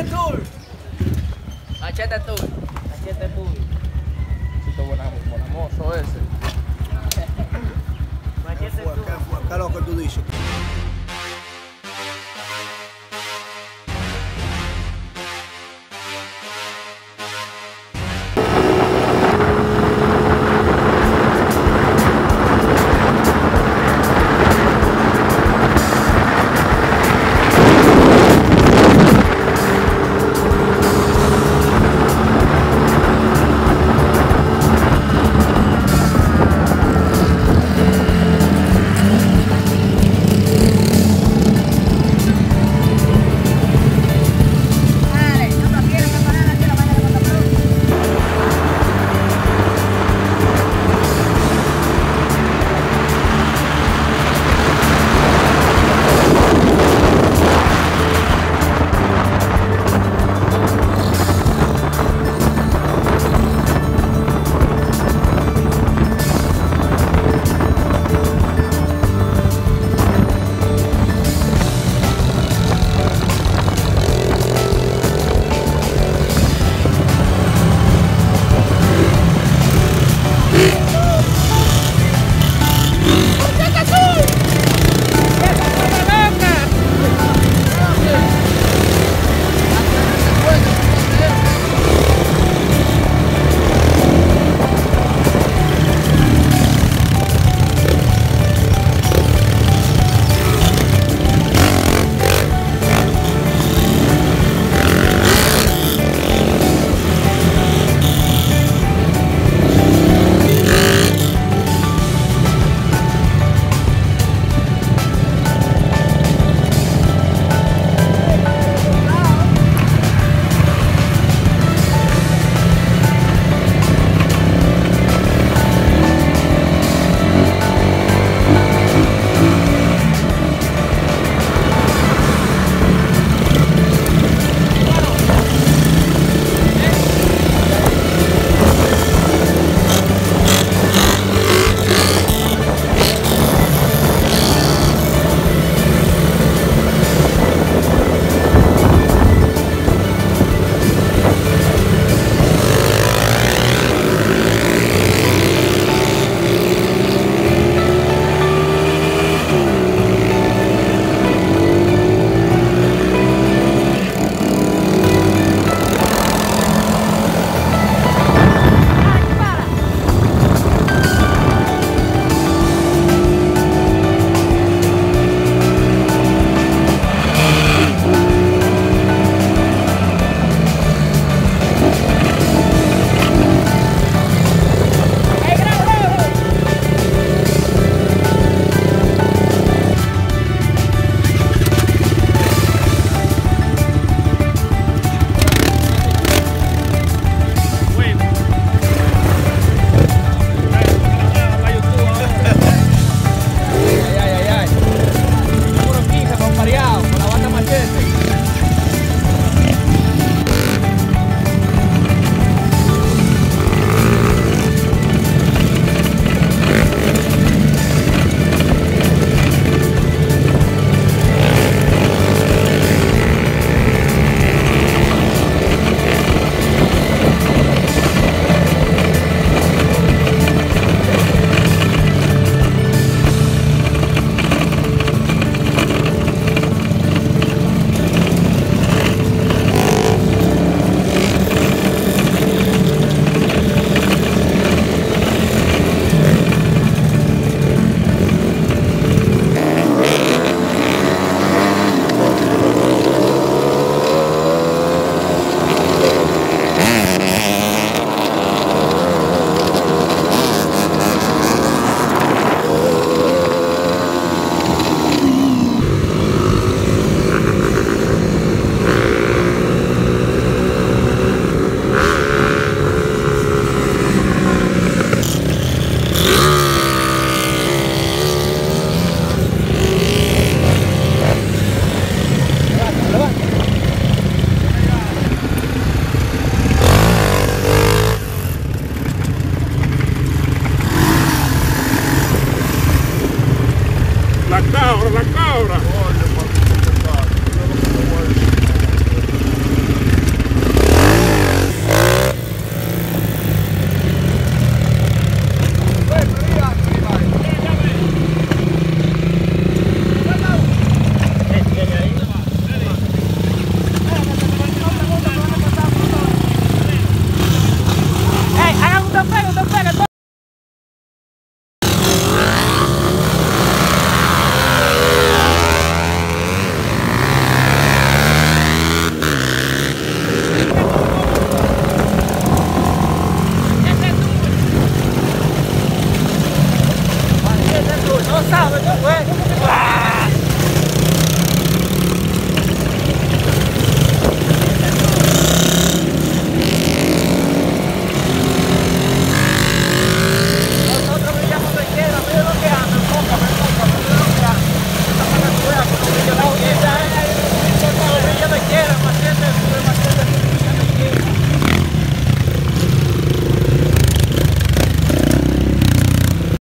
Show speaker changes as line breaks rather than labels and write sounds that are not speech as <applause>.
Machete Tour.
Machete Tour.
Machete Tour.
Chito bonamoso ese. <laughs>
Machete
¿Qué fue?
Tour.
¿Qué es lo que tú dices?